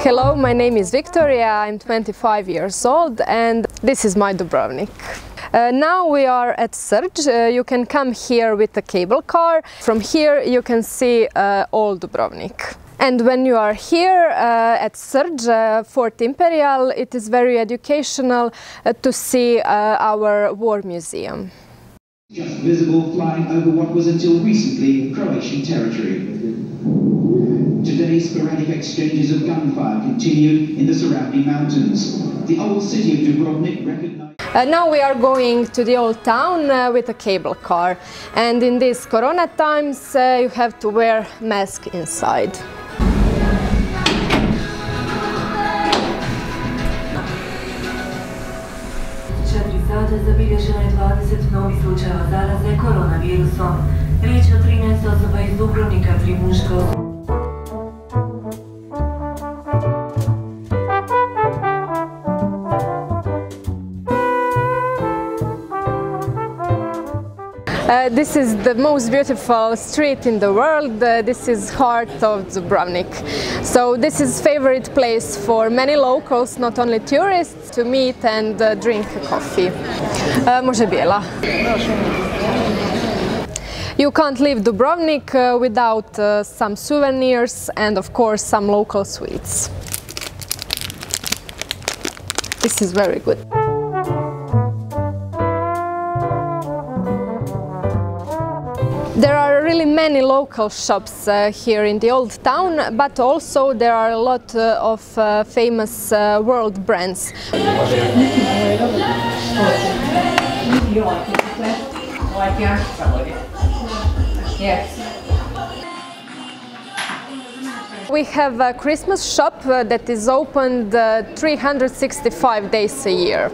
hello, my name is Victoria, I'm 25 years old and this is my Dubrovnik. Uh, now we are at Srđ. Uh, you can come here with a cable car. From here you can see uh, all Dubrovnik. And when you are here uh, at Srđ, uh, Fort Imperial, it is very educational uh, to see our war museum. Just visible flying over what was until recently Croatian territory. Today, sporadic exchanges of gunfire continue in the surrounding mountains. The old city of Dubrovnik recognized... Uh, now we are going to the old town uh, with a cable car and in these corona times uh, you have to wear mask inside. zabilježeno je 20 novih slučajeva zaraze koronavirusom. Riječ je o 13 osoba iz Dubrovnika, tri muška Uh, this is the most beautiful street in the world. Uh, this is heart of Dubrovnik. So this is favorite place for many locals, not only tourists, to meet and uh, drink coffee. Uh, može bijela. You can't leave Dubrovnik uh, without uh, some souvenirs and of course some local sweets. This is very good. Many local shops uh, here in the old town, but also there are a lot uh, of uh, famous uh, world brands. We have a Christmas shop uh, that is opened uh, 365 days a year.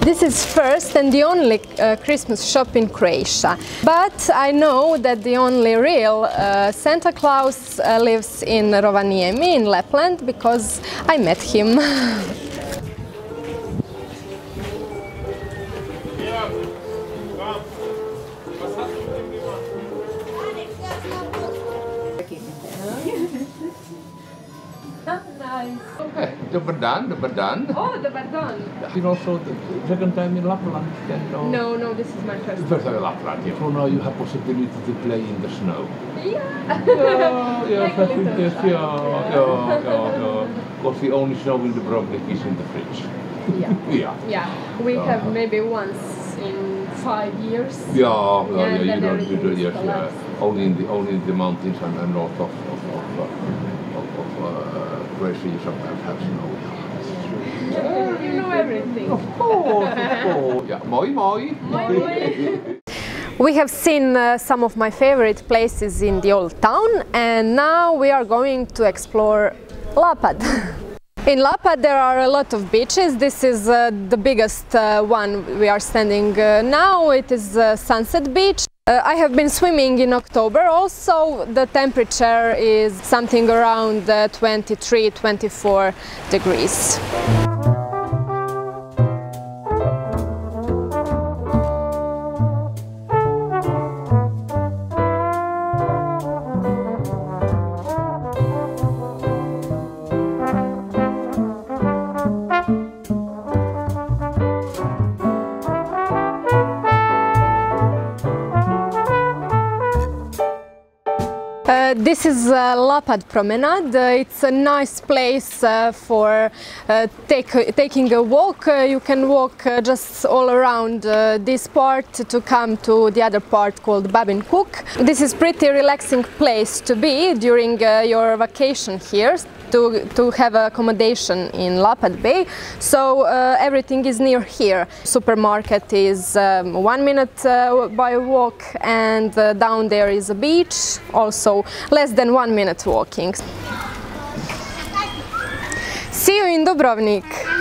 This is first and the only uh, Christmas shop in Croatia. But I know that the only real uh, Santa Claus uh, lives in Rovaniemi in Lapland because I met him. Eh, dobar the dobar dan. Oh, the Badon. You know, so the second time in Lapland, then no? No, no, this is my first. First time in Lapland, yeah. So now you have possibility to play in the snow. Yeah. Yeah, yeah, Like a I think little yes, yeah, yeah, yeah, yeah. Because the only snow in the Dubrovnik is in the fridge. Yeah. Yeah. Yeah. We Uh, have maybe once in five years. Yeah, yeah, Yeah, yeah, and you then don't, you everything do, is yes, yeah. collapsed. Only in the only in the mountains and, and north of of of, uh, of, of uh, Croatia you sometimes have snow. You know everything. Of course, of course. Yeah, moi moi. We have seen uh, some of my favorite places in the old town and now we are going to explore Lapad. In Lapad there are a lot of beaches. This is uh, the biggest uh, one we are standing uh, now. It is uh, Sunset Beach. Uh, I have been swimming in October also. The temperature is something around uh, 23-24 degrees. This is uh, Lapad Promenade. Uh, it's a nice place uh, for uh, take, taking a walk. Uh, you can walk uh, just all around this part to come to the other part called Babin Kuk. This is pretty relaxing place to be during your vacation here to, to have accommodation in Lapad Bay. So uh, everything is near here. Supermarket is um, one minute uh, by walk and uh, down there is a beach, also less than one minute walking. See you in Dubrovnik!